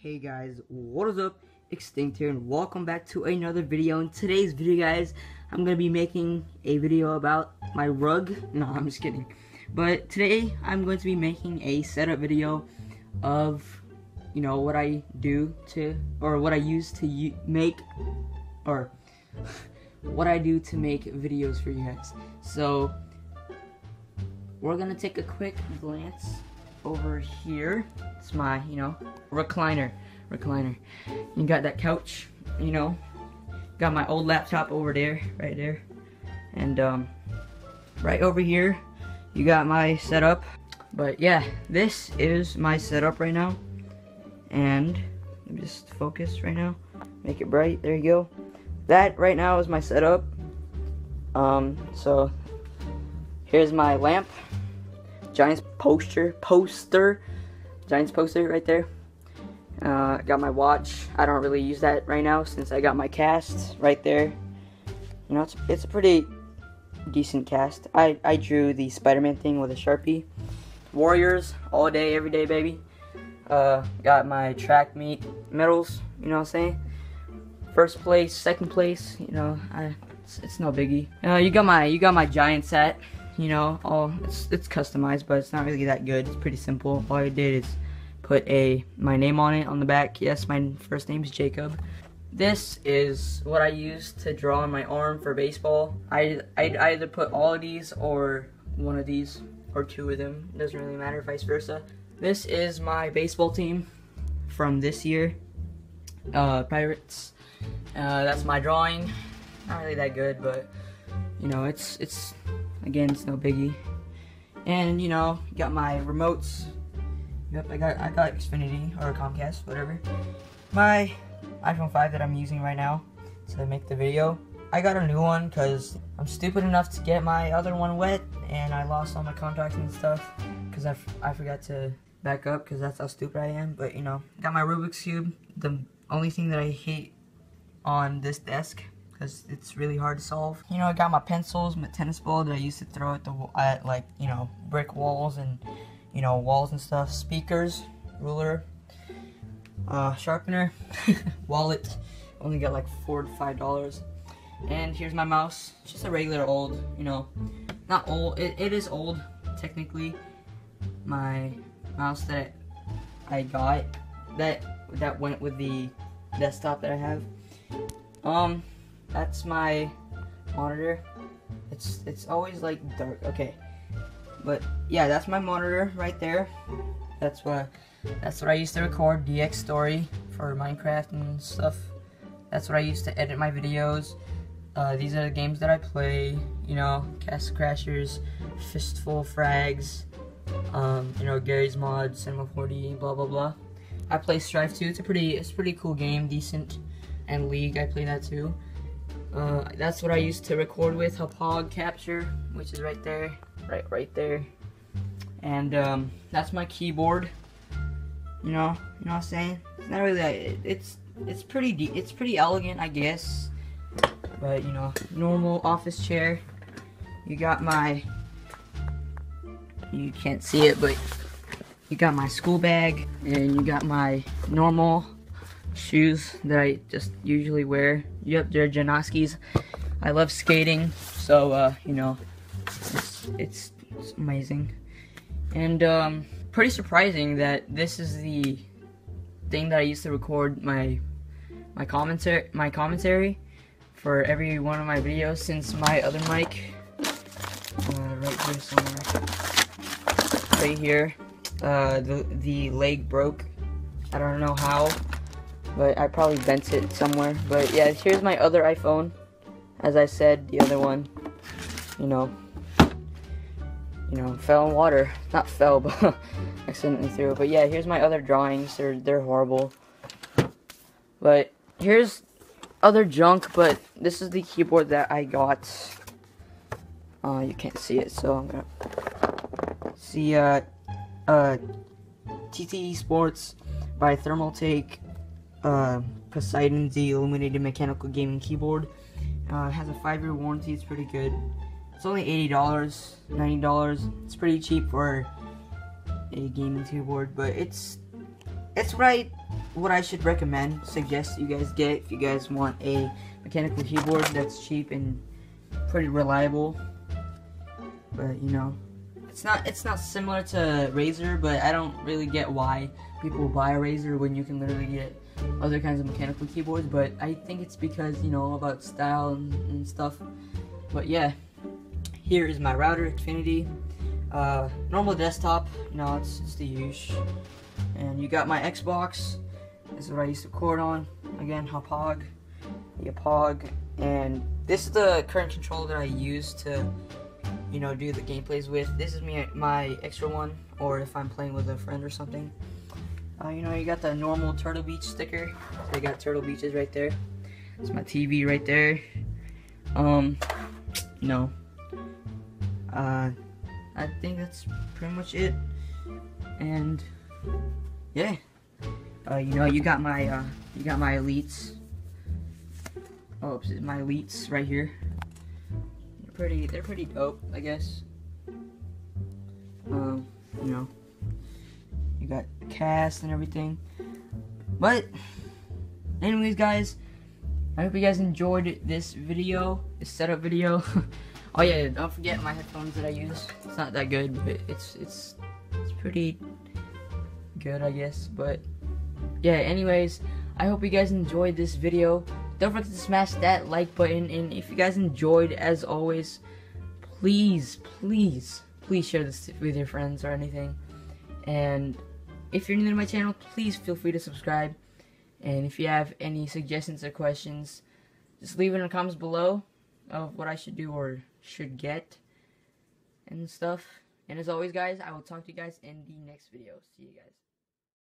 Hey guys, what is up? Extinct here and welcome back to another video. In today's video guys, I'm going to be making a video about my rug. No, I'm just kidding. But today I'm going to be making a setup video of, you know, what I do to, or what I use to make, or what I do to make videos for you guys. So, we're going to take a quick glance over here. It's my, you know, recliner, recliner. You got that couch, you know, got my old laptop over there, right there. And um, right over here, you got my setup. But yeah, this is my setup right now. And just focus right now. Make it bright, there you go. That right now is my setup. Um, so here's my lamp. Giants poster, poster, Giants poster right there. Uh, got my watch. I don't really use that right now since I got my cast right there. You know, it's, it's a pretty decent cast. I, I drew the Spider-Man thing with a Sharpie. Warriors, all day, every day, baby. Uh, got my track meet medals, you know what I'm saying? First place, second place, you know, I, it's, it's no biggie. Uh, you got my, you got my giant set you know, all it's it's customized, but it's not really that good. It's pretty simple. All I did is put a my name on it on the back. Yes, my first name is Jacob. This is what I use to draw on my arm for baseball. I I either put all of these or one of these or two of them. It doesn't really matter, vice versa. This is my baseball team from this year, uh, Pirates. Uh, that's my drawing. Not really that good, but you know, it's it's Again, it's no biggie. And you know, got my remotes. Yep, I got I got Xfinity or Comcast, whatever. My iPhone 5 that I'm using right now to make the video. I got a new one because I'm stupid enough to get my other one wet and I lost all my contacts and stuff because I, I forgot to back up because that's how stupid I am. But you know, got my Rubik's Cube. The only thing that I hate on this desk because it's really hard to solve. You know, I got my pencils, my tennis ball that I used to throw at the at like you know brick walls and you know walls and stuff. Speakers, ruler, uh, sharpener, wallet. Only got like four to five dollars. And here's my mouse. just a regular old, you know, not old. It, it is old technically. My mouse that I got that that went with the desktop that I have. Um, that's my monitor. It's it's always like dark. Okay, but yeah, that's my monitor right there. That's what that's what I used to record Dxtory for Minecraft and stuff. That's what I used to edit my videos. Uh, these are the games that I play. You know, Castle Crashers, Fistful Frags. Um, you know, Gary's Mod, Cinema 4D, blah blah blah. I play Strive 2. It's a pretty it's a pretty cool game, decent. And League, I play that too. Uh, that's what I used to record with Hauppauge Capture, which is right there, right, right there. And um, that's my keyboard. You know, you know what I'm saying? It's not really. It, it's it's pretty it's pretty elegant, I guess. But you know, normal office chair. You got my. You can't see it, but you got my school bag, and you got my normal shoes that I just usually wear. Yep, they're Janoskis. I love skating, so uh, you know, it's, it's, it's amazing. And um, pretty surprising that this is the thing that I used to record my my commentary my commentary for every one of my videos since my other mic uh, right here somewhere right here uh, the the leg broke I don't know how but I probably bent it somewhere. But yeah, here's my other iPhone. As I said, the other one, you know, you know, fell in water. Not fell, but accidentally threw. But yeah, here's my other drawings. They're they're horrible. But here's other junk. But this is the keyboard that I got. Uh, you can't see it, so I'm gonna see. Uh, uh, TTE Sports by Thermaltake uh, Poseidon the Illuminated Mechanical Gaming Keyboard. Uh, has a five-year warranty. It's pretty good. It's only $80, $90. It's pretty cheap for a gaming keyboard, but it's it's right what I should recommend, suggest you guys get if you guys want a mechanical keyboard that's cheap and pretty reliable. But you know, it's not it's not similar to Razer, but I don't really get why people buy a Razer when you can literally get other kinds of mechanical keyboards. But I think it's because you know about style and, and stuff. But yeah, here is my router, Xfinity. Uh, normal desktop, you know, it's, it's the use. And you got my Xbox. This is what I used to record on. Again, Hauppauge, the Hauppauge, and this is the current controller that I use to, you know, do the gameplays with. This is me my extra one, or if I'm playing with a friend or something. Uh, you know, you got the normal Turtle Beach sticker. They got Turtle Beaches right there. It's my TV right there. Um, no. Uh, I think that's pretty much it. And yeah, uh, you know, you got my uh, you got my elites. Oh, my elites right here. They're pretty. They're pretty dope, I guess. Um, you know, cast and everything. But, anyways, guys, I hope you guys enjoyed this video, this setup video. oh yeah, don't forget my headphones that I use. It's not that good, but it's it's it's pretty good, I guess. But yeah, anyways, I hope you guys enjoyed this video. Don't forget to smash that like button, and if you guys enjoyed, as always, please, please, please share this with your friends or anything. And if you're new to my channel, please feel free to subscribe. And if you have any suggestions or questions, just leave it in the comments below of what I should do or should get and stuff. And as always, guys, I will talk to you guys in the next video. See you guys.